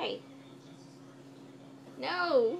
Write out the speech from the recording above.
okay. No.